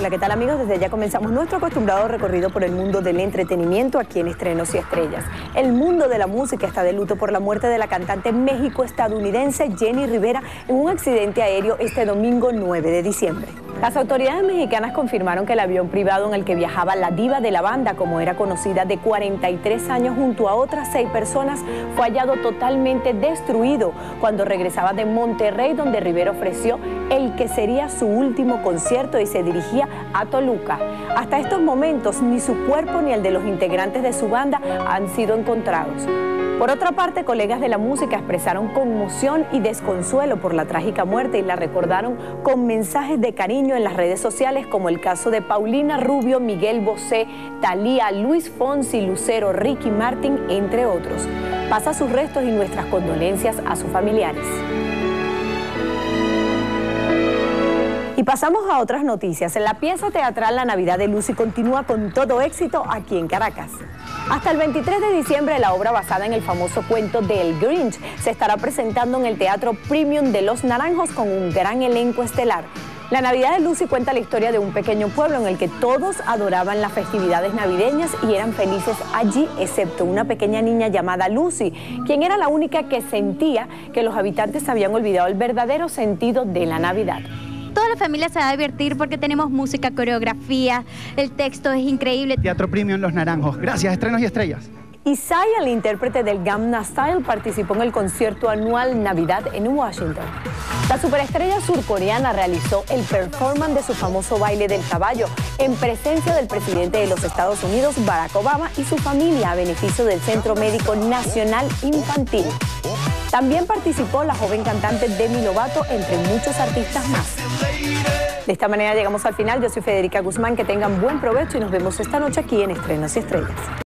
Hola, ¿qué tal amigos? Desde ya comenzamos nuestro acostumbrado recorrido por el mundo del entretenimiento aquí en Estrenos y Estrellas. El mundo de la música está de luto por la muerte de la cantante méxico-estadounidense Jenny Rivera en un accidente aéreo este domingo 9 de diciembre. Las autoridades mexicanas confirmaron que el avión privado en el que viajaba la diva de la banda, como era conocida, de 43 años junto a otras seis personas, fue hallado totalmente destruido cuando regresaba de Monterrey, donde Rivera ofreció el que sería su último concierto y se dirigía a Toluca. Hasta estos momentos, ni su cuerpo ni el de los integrantes de su banda han sido encontrados. Por otra parte, colegas de la música expresaron conmoción y desconsuelo por la trágica muerte y la recordaron con mensajes de cariño en las redes sociales, como el caso de Paulina Rubio, Miguel Bosé, Talía, Luis Fonsi, Lucero, Ricky Martin, entre otros. Pasa sus restos y nuestras condolencias a sus familiares. Y pasamos a otras noticias. La pieza teatral La Navidad de Lucy continúa con todo éxito aquí en Caracas. Hasta el 23 de diciembre la obra basada en el famoso cuento de El Grinch se estará presentando en el Teatro Premium de Los Naranjos con un gran elenco estelar. La Navidad de Lucy cuenta la historia de un pequeño pueblo en el que todos adoraban las festividades navideñas y eran felices allí, excepto una pequeña niña llamada Lucy, quien era la única que sentía que los habitantes habían olvidado el verdadero sentido de la Navidad. Toda la familia se va a divertir porque tenemos música, coreografía, el texto es increíble. Teatro Premium Los Naranjos. Gracias, estrenos y estrellas. Isaiah, el intérprete del Gamma Style, participó en el concierto anual Navidad en Washington. La superestrella surcoreana realizó el performance de su famoso baile del caballo en presencia del presidente de los Estados Unidos, Barack Obama, y su familia a beneficio del Centro Médico Nacional Infantil. También participó la joven cantante Demi Lovato, entre muchos artistas más. De esta manera llegamos al final. Yo soy Federica Guzmán. Que tengan buen provecho y nos vemos esta noche aquí en Estrenos y Estrellas.